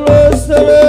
Mevlasına